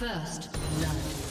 First blood.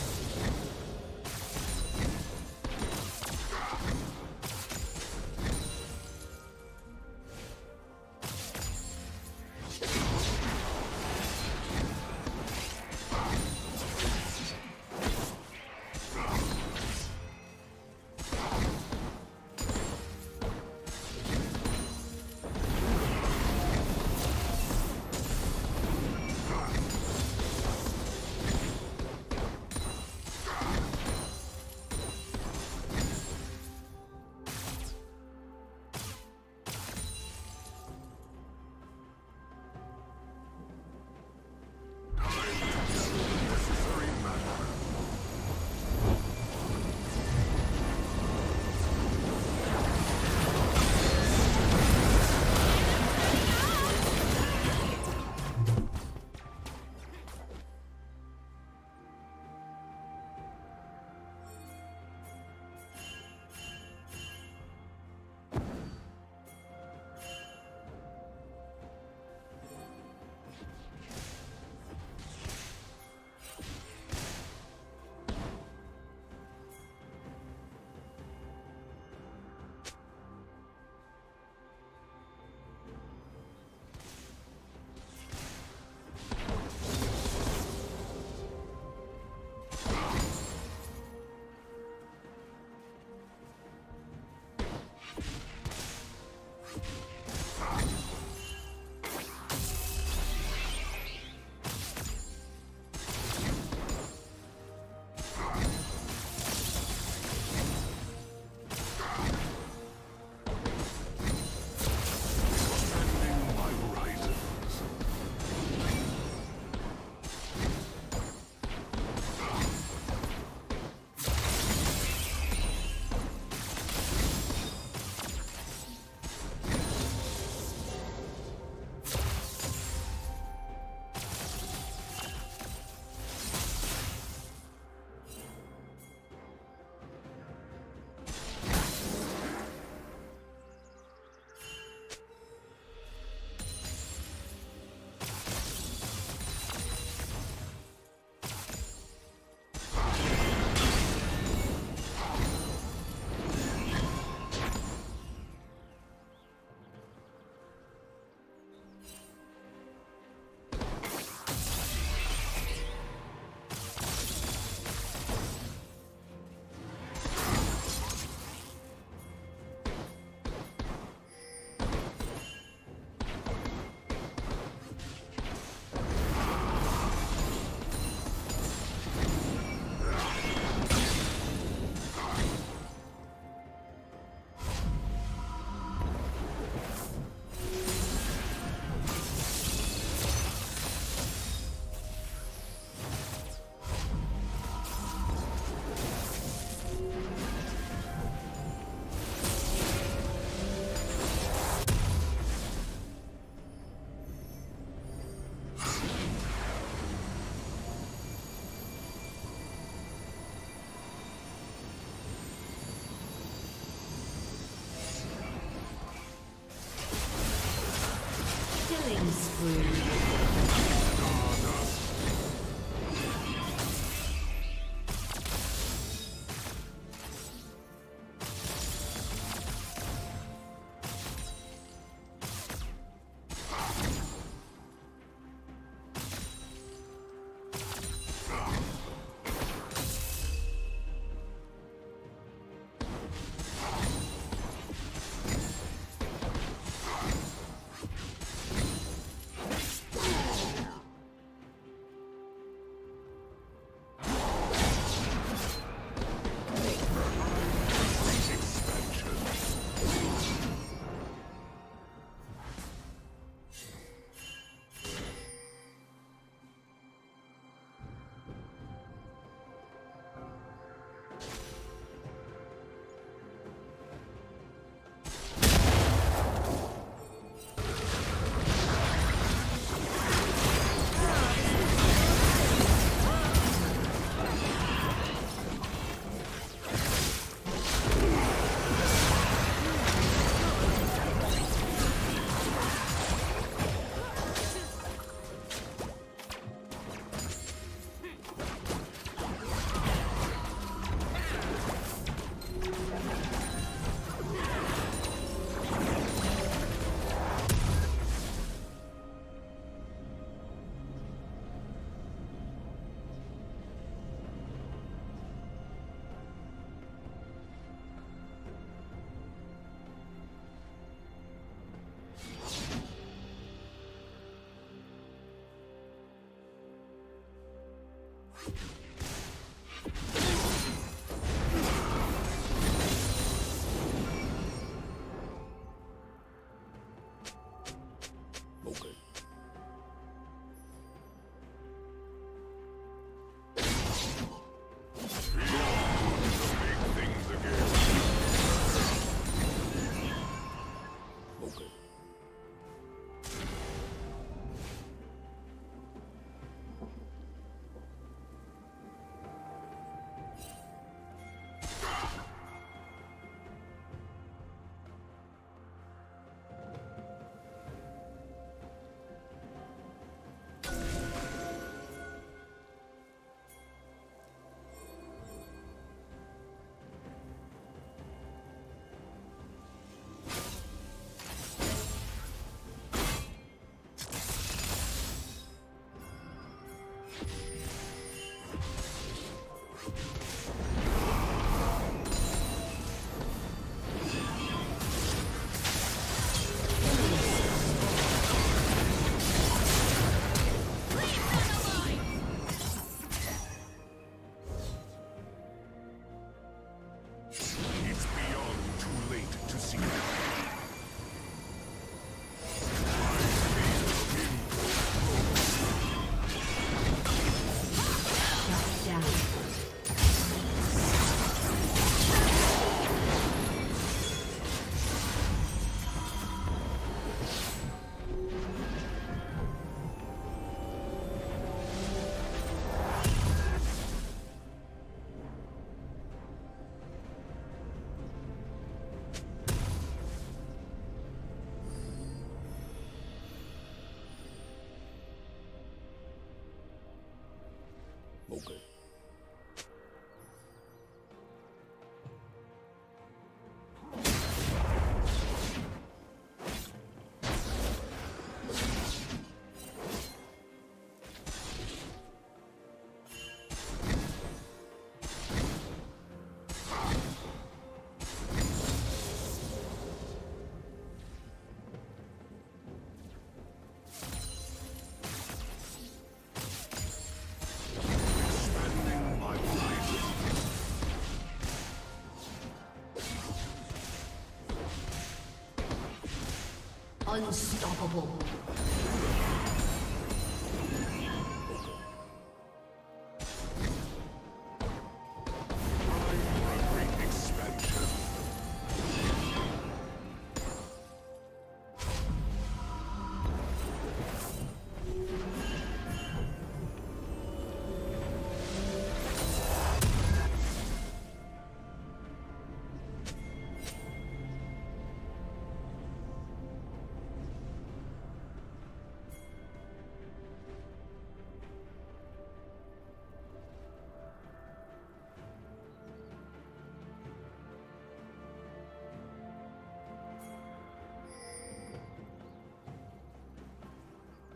Unstoppable.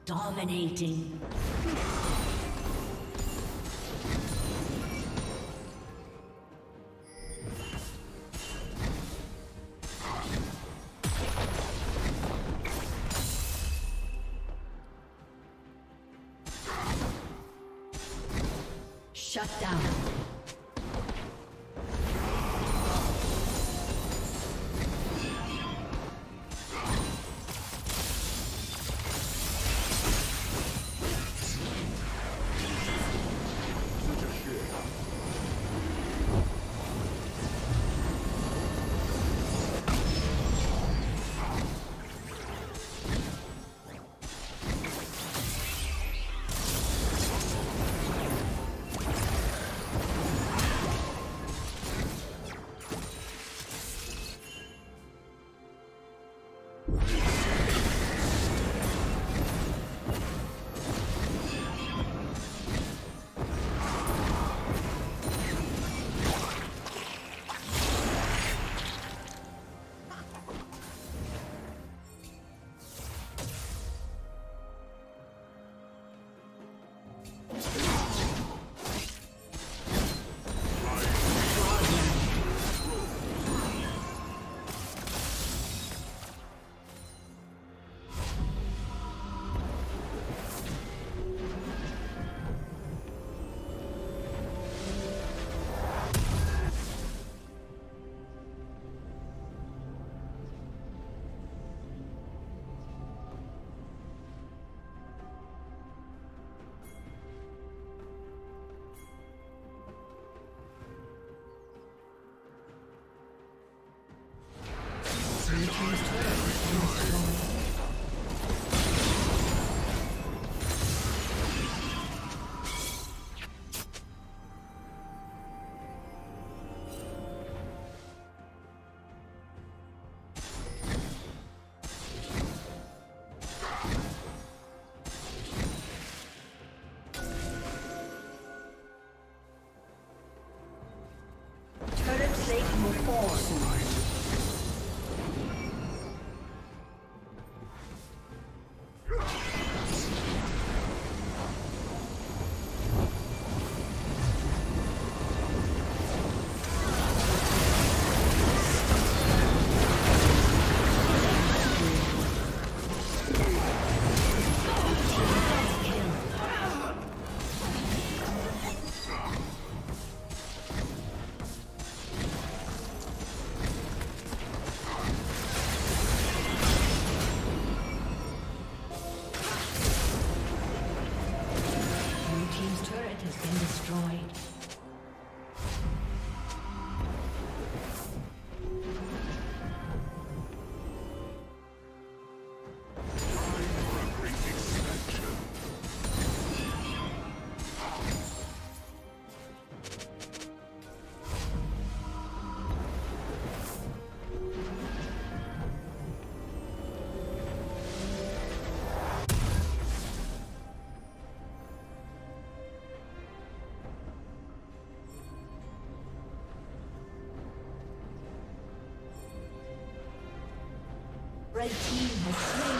Dominating. has been destroyed. Red team has slain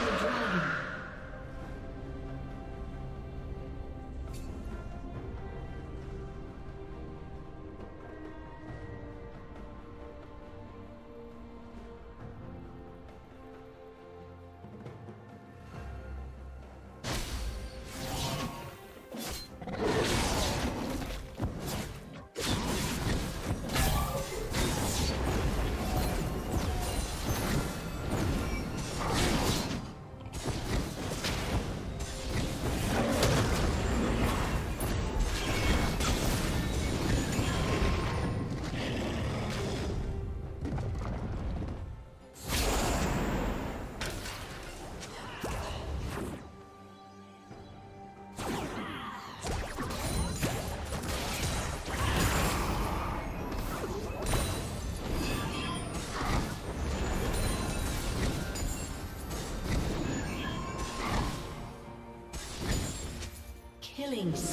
Killing